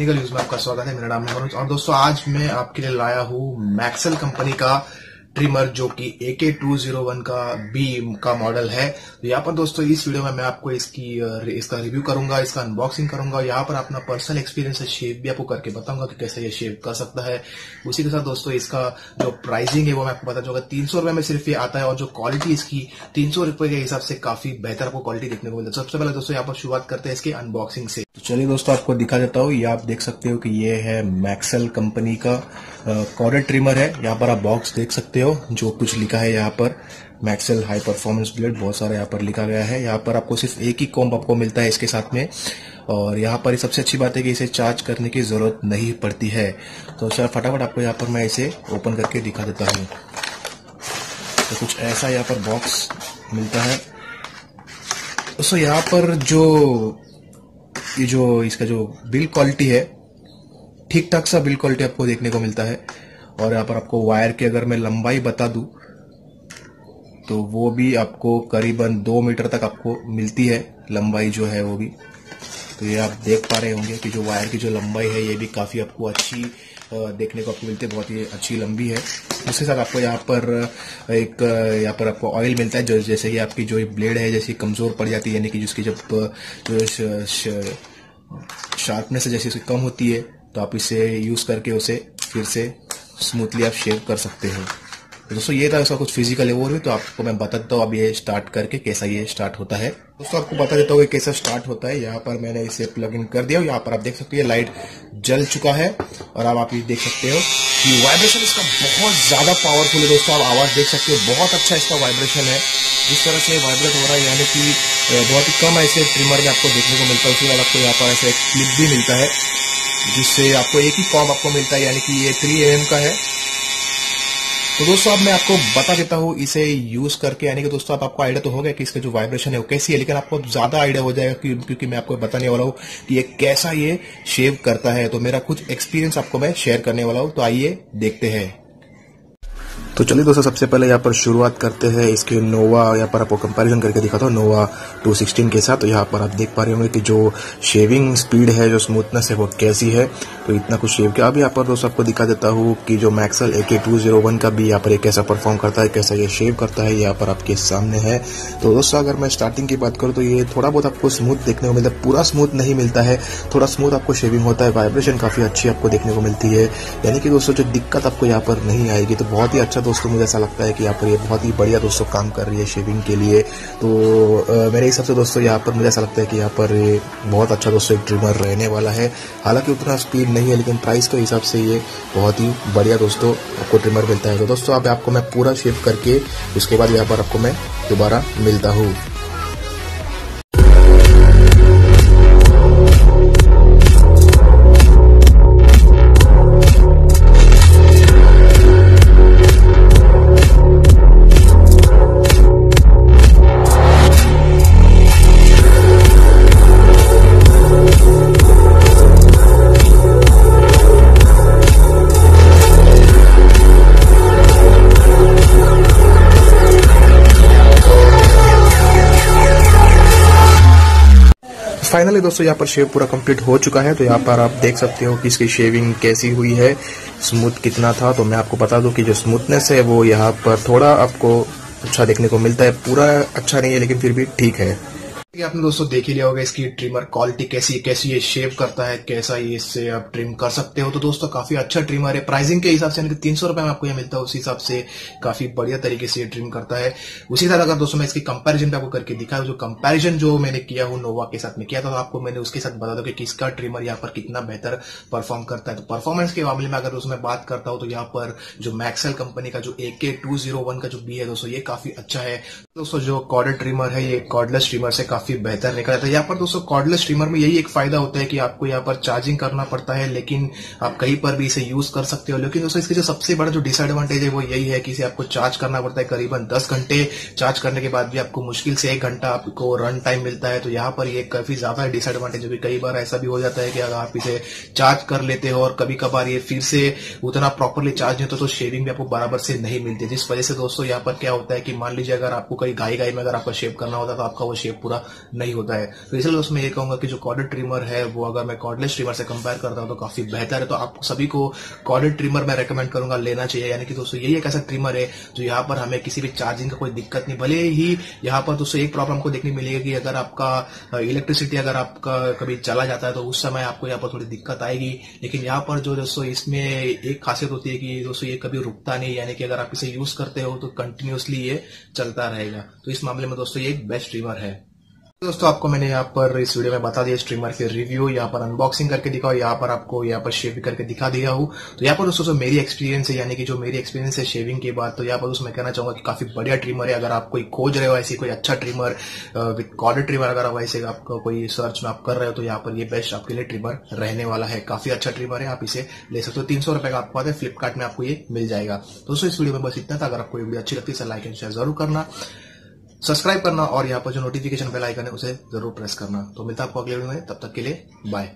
Technical news में आपका स्वागत है। मेरा नाम है मनोज और दोस्तों, आज मैं आपके लिए लाया हूँ मैक्सल कंपनी का ट्रिमर जो कि A K two zero one का बी का मॉडल है। तो यहाँ पर दोस्तों, इस वीडियो में मैं आपको इसकी इसका रिव्यू करूँगा, इसका अनबॉक्सिंग करूँगा यहाँ पर अपना पर्सनल एक्सपीरियंस से शेप भी आपको करके बताऊँगा कि कैसे ये शेप कर सकता है। उसी के साथ दोस्तों, इसका जो प्राइसिंग है वो मैं आपको बता दूँगा। तीन सौ में सिर्फ़ ये आता है, और जो क्वालिटी इसकी तीन सौ के हिसाब से काफ़ी बेहतर आपको क्वालिटी देखने को मिलता है। सबसे पहले दोस्तों, यहाँ पर शुरुआत करते हैं इसके अनबॉक्सिंग से। तो चलिए दोस्तों, आपको दिखा देता हूँ। ये आप देख सकते हो कि ये है मैक्सल कंपनी का कॉर्डर ट्रिमर है। यहाँ पर आप बॉक्स देख सकते हो, जो कुछ लिखा है यहाँ पर। मैक्सेल हाई परफॉर्मेंस ब्लेड बहुत सारा यहाँ पर लिखा गया है। यहाँ पर आपको सिर्फ़ एक ही कॉम्ब आपको मिलता है इसके साथ में। और यहाँ पर सबसे अच्छी बात है कि इसे चार्ज करने की ज़रूरत नहीं पड़ती है। तो सर, फटाफट आपको यहाँ पर मैं इसे ओपन करके दिखा देता हूँ। तो कुछ ऐसा यहाँ पर बॉक्स मिलता है। दोस्तों, यहाँ पर जो, ये जो, इसका जो बिल क्वालिटी है ठीक ठाक सा बिल क्वालिटी आपको देखने को मिलता है। और यहाँ पर आपको वायर की अगर मैं लंबाई बता दूँ तो वो भी आपको करीबन दो मीटर तक आपको मिलती है, लंबाई जो है वो भी। तो ये आप देख पा रहे होंगे कि जो वायर की जो लंबाई है, ये भी काफ़ी आपको अच्छी देखने को आपको मिलती है, बहुत ही अच्छी लंबी है। उसके साथ आपको यहाँ पर एक यहाँ पर आपको ऑयल मिलता है, जो जैसे कि आपकी जो ब्लेड है, जैसी कमज़ोर पड़ जाती है, यानी कि जिसकी जब जो शार्पनेस जैसी उसकी कम होती है तो आप इसे यूज़ करके उसे फिर से स्मूथली आप शेव कर सकते हो। तो दोस्तों, ये था इसका कुछ फ़िज़िकल ओवर भी तो आपको मैं बता देता हूँ अब ये स्टार्ट करके कैसा ये स्टार्ट होता है। दोस्तों, आपको बता देता हूँ कैसा स्टार्ट होता है। यहाँ पर मैंने इसे प्लग इन कर दिया यहाँ पर आप देख सकते हो लाइट जल चुका है और अब आप ये देख सकते हो कि वाइब्रेशन इसका बहुत ज़्यादा पावरफुल है। दोस्तों, आप आवाज़ देख सकते हो, बहुत अच्छा इसका वाइब्रेशन है। जिस तरह से वाइब्रेट हो रहा है, यानी कि बहुत ही कम ऐसे ट्रिमर में आपको देखने को मिलता है। उसके बाद आपको यहाँ पर ऐसे क्लिप भी मिलता है। जिससे आपको एक ही फॉर्म आपको मिलता है, यानी कि ये थ्री एम का है। तो दोस्तों, अब मैं आपको बता देता हूँ, इसे यूज़ करके, यानी कि दोस्तों आप आपको आइडिया तो हो गया कि इसका जो वाइब्रेशन है वो कैसी है, लेकिन आपको ज़्यादा आइडिया हो जाएगा क्योंकि मैं आपको बताने वाला हूँ कि ये कैसा ये शेव करता है। तो मेरा कुछ एक्सपीरियंस आपको मैं शेयर करने वाला हूँ तो आइए देखते हैं। तो चलिए दोस्तों, सबसे पहले यहाँ पर शुरुआत करते हैं इसके नोवा यहाँ पर आपको कंपैरिजन करके दिखाता हूँ नोवा 216 के साथ। तो यहाँ पर आप देख पा रहे होंगे कि जो शेविंग स्पीड है, जो स्मूथनेस है, वो कैसी है। तो इतना कुछ शेव किया। अब यहाँ पर दोस्तों आपको दिखा देता हूँ कि जो मैक्सल ए का भी यहाँ पर एक कैसा परफॉर्म करता है, कैसा ये शेव करता है यहाँ पर आपके सामने है। तो दोस्तों, अगर मैं स्टार्टिंग की बात करूँ तो ये थोड़ा बहुत आपको स्मूथ देखने को मिलता है। पूरा स्मूथ नहीं मिलता है। थोड़ा स्मूथ आपको शेविंग होता है। वाइब्रेशन काफ़ी अच्छी आपको देखने को मिलती है। यानी कि दोस्तों, जो दिक्कत आपको यहाँ पर नहीं आएगी तो बहुत ही अच्छा दोस्तों, मुझे ऐसा लगता है कि यहाँ पर ये बहुत ही बढ़िया दोस्तों काम कर रही है शेविंग के लिए। तो मेरे हिसाब से दोस्तों, यहाँ पर मुझे ऐसा लगता है कि यहाँ पर ये बहुत अच्छा दोस्तों एक ट्रिमर रहने वाला है। हालाँकि उतना स्पीड नहीं है, लेकिन प्राइस के हिसाब से ये बहुत ही बढ़िया दोस्तों आपको ट्रिमर मिलता है। तो दोस्तों, अब आपको मैं पूरा शेव करके, उसके बाद यहाँ पर आपको मैं दोबारा मिलता हूँ। फाइनली दोस्तों, यहाँ पर शेव पूरा कंप्लीट हो चुका है तो यहाँ पर आप देख सकते हो कि इसकी शेविंग कैसी हुई है। स्मूथ कितना था तो मैं आपको बता दूँ कि जो स्मूथनेस है, वो यहाँ पर थोड़ा आपको अच्छा देखने को मिलता है। पूरा अच्छा नहीं है, लेकिन फिर भी ठीक है। कि आपने दोस्तों देख ही लिया होगा इसकी ट्रिमर क्वालिटी कैसी कैसी ये शेप करता है, कैसा ये इससे आप ट्रिम कर सकते हो। तो दोस्तों, काफ़ी अच्छा ट्रिमर है। प्राइसिंग के हिसाब से तीन सौ रुपए में आपको ये मिलता है, उस हिसाब से काफ़ी बढ़िया तरीके से ये ट्रिम करता है। उसी तरह अगर दोस्तों मैं इसकी कंपेरिजन आपको करके दिखा जो कंपेरिजन जो मैंने किया हूँ नोवा के साथ में किया था तो आपको मैंने उसके साथ बता दो कि किसका ट्रिमर यहाँ पर कितना बेहतर परफॉर्म करता है। तो परफॉर्मेंस के मामले में अगर दोस्तों मैं बात करता हूँ तो यहाँ पर जो मैक्सेल कंपनी का जो ए के टू ज़ीरो वन का जो बी है, दोस्तों, ये काफ़ी अच्छा है। दोस्तों, जो कॉर्डर ट्रिमर है, ये कॉर्डलेस ट्रिमर से काफ़ी बेहतर निकल जाता है। यहाँ पर दोस्तों कॉर्डलेस स्ट्रीमर में यही एक फ़ायदा होता है कि आपको यहाँ पर चार्जिंग करना पड़ता है, लेकिन आप कहीं पर भी इसे यूज़ कर सकते हो। लेकिन दोस्तों, इसकी जो सबसे बड़ा जो डिसएडवांटेज है, वो यही है कि इसे आपको चार्ज करना पड़ता है। करीबन दस घंटे चार्ज करने के बाद भी आपको मुश्किल से एक घंटा आपको रन टाइम मिलता है। तो यहाँ पर ये काफ़ी ज़्यादा डिसएडवांटेज है। कई बार ऐसा भी हो जाता है कि अगर आप इसे चार्ज कर लेते हो और कभी कभार ये फिर से उतना प्रॉपरली चार्ज नहीं होता तो शेविंग भी आपको बराबर से नहीं मिलती। जिस वजह से दोस्तों, यहाँ पर क्या होता है कि मान लीजिए अगर आपको कहीं गाय गाय में अगर आपका शेव करना होता तो आपका वो शेप पूरा नहीं होता है। तो इसलिए दोस्तों मैं ये कहूँगा कि जो कॉर्डेड ट्रिमर है, वो अगर मैं कॉर्डलेस ट्रिमर से कंपेयर करता हूँ तो काफ़ी बेहतर है। तो आप सभी को कॉर्डेड ट्रिमर मैं रेकमेंड करूँगा लेना चाहिए। यानी कि दोस्तों यही एक ऐसा ट्रिमर है जो यहाँ पर हमें किसी भी चार्जिंग का कोई दिक्कत नहीं, भले ही यहाँ पर दोस्तों एक प्रॉब्लम को देखने मिलेगी कि अगर आपका इलेक्ट्रिसिटी अगर आपका कभी चला जाता है तो उस समय आपको यहाँ पर थोड़ी दिक्कत आएगी। लेकिन यहाँ पर जो दोस्तों इसमें एक खासियत होती है कि दोस्तों ये कभी रुकता नहीं, यानी कि अगर आप इसे यूज़ करते हो तो कंटिन्यूसली ये चलता रहेगा। तो इस मामले में दोस्तों ये एक बेस्ट ट्रिमर है। दोस्तों, आपको मैंने यहाँ पर इस वीडियो में बता दिया स्ट्रीमर के रिव्यू यहाँ पर अनबॉक्सिंग करके दिखा यहाँ पर आपको यहाँ पर शेव करके दिखा दिया हूँ। तो यहाँ पर दोस्तों, जो मेरी एक्सपीरियंस है, यानी कि जो मेरी एक्सपीरियंस है शेविंग के बाद तो यहाँ पर दोस्तों, मैं कहना चाहूँगा कि काफ़ी बढ़िया ट्रिमर है। अगर आप कोई खोज रहे हो, ऐसी कोई अच्छा ट्रिमर विथ कॉर्डर ट्रिमर अगर आप, ऐसे आपको कोई सर्च में आप कर रहे हो तो यहाँ पर ये बेस्ट आपके लिए ट्रिमर रहने वाला है। काफ़ी अच्छा ट्रिमर है, आप इसे ले सकते हो। तीन सौ का आपको फ्लिपकार्ट में आपको ये मिल जाएगा। दोस्तों, इस वीडियो में बस इतना था। अगर आपको वीडियो अच्छी लगती है लाइक एंड शेयर ज़रूर करना। सब्सक्राइब करना और यहाँ पर जो नोटिफिकेशन बेल आइकन है, उसे ज़रूर प्रेस करना। तो मिलता है आपको अगले वीडियो में। तब तक के लिए बाय